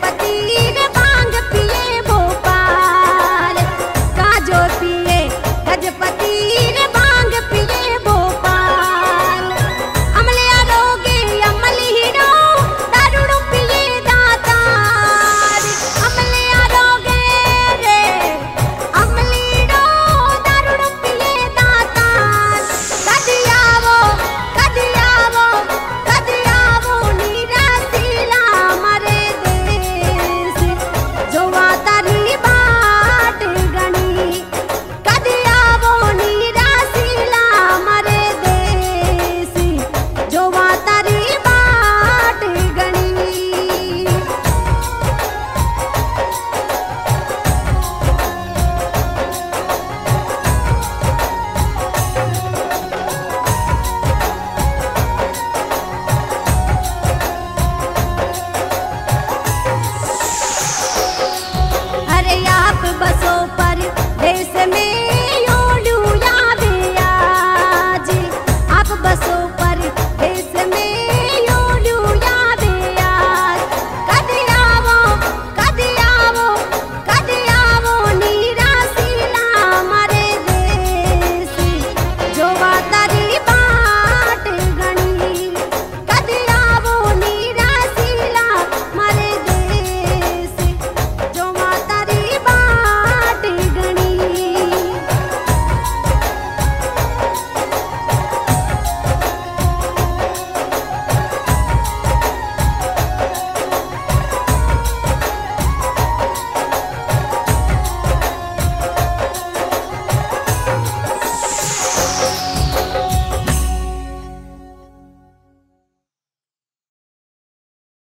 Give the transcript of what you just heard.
pa' ti.